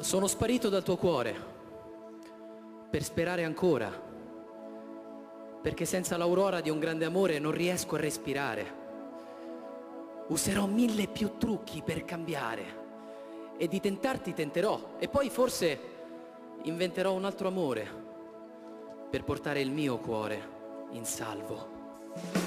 Sono sparito dal tuo cuore per sperare ancora, perché senza l'aurora di un grande amore non riesco a respirare. Userò mille più trucchi per cambiare e di tentarti tenterò e poi forse inventerò un altro amore per portare il mio cuore in salvo.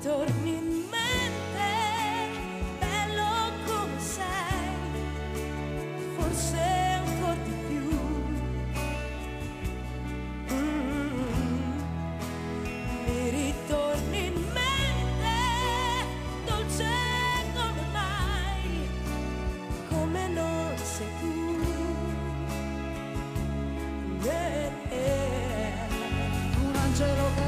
torni in mente, bello come sei, forse ancora di più. Mm-hmm. Mi ritorni in mente, dolce come mai, come non sei tu. Yeah. Un angelo